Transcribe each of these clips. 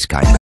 Sky.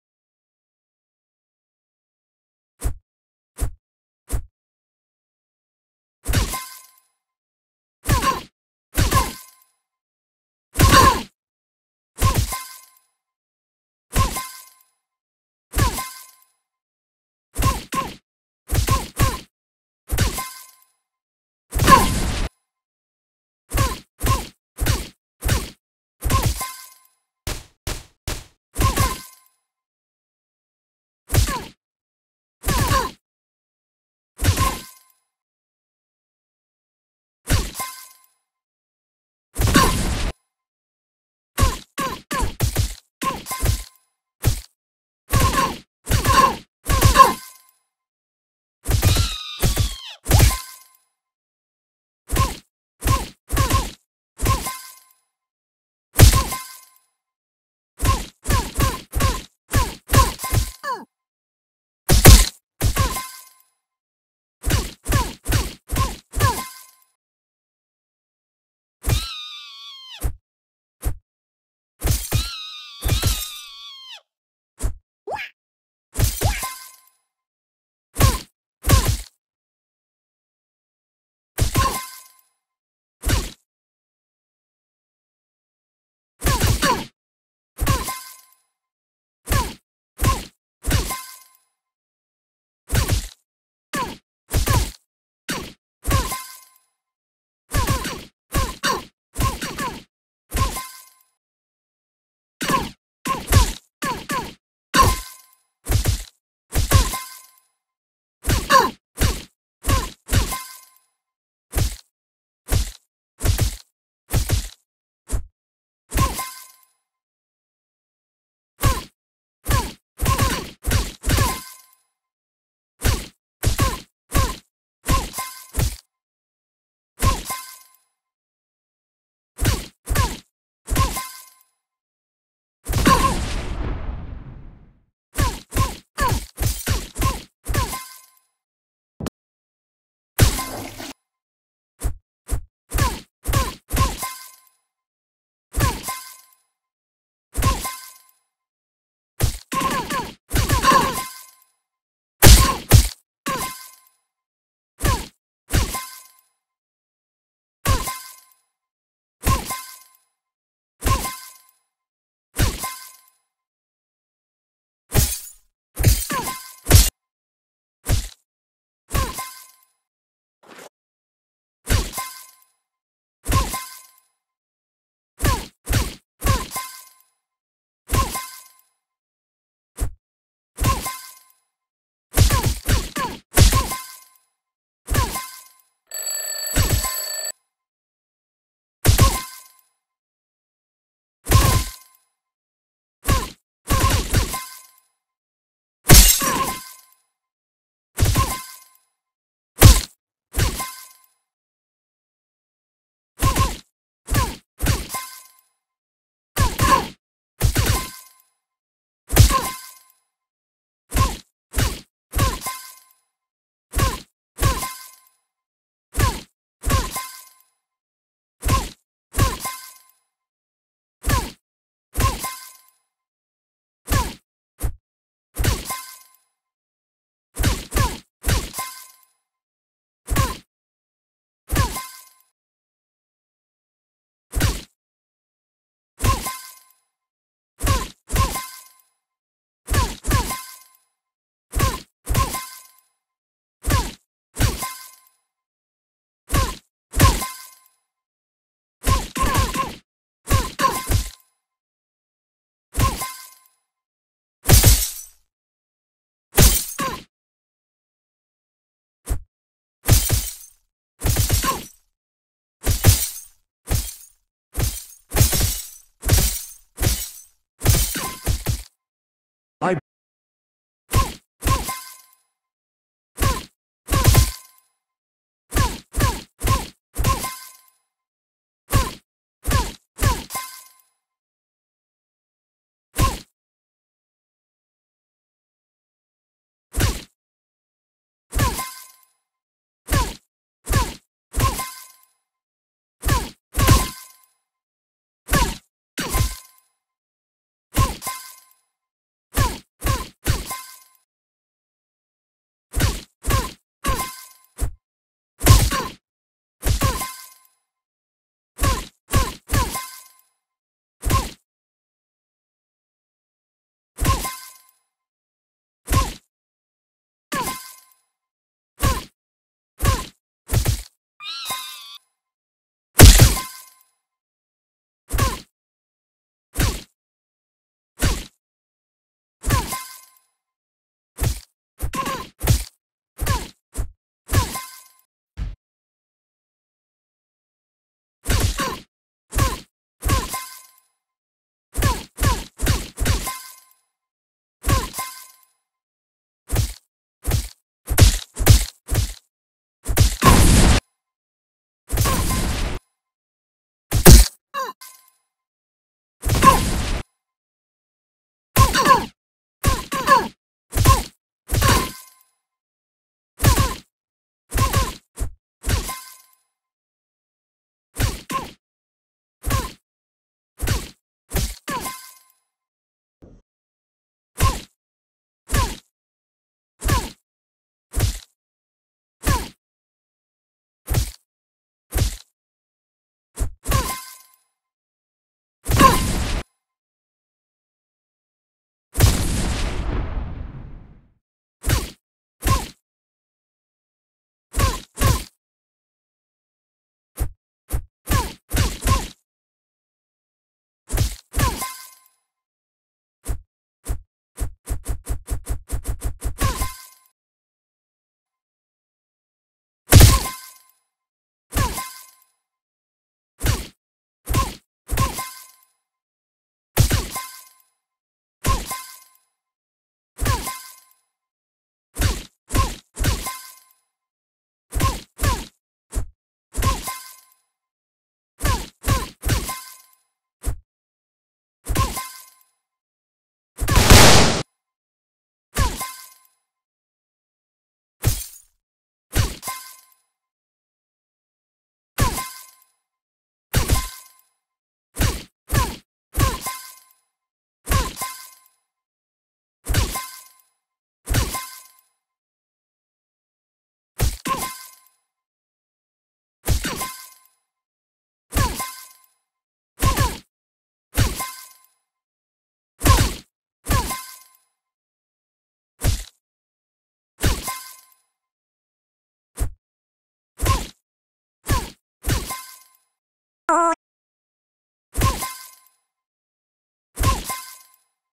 Oh.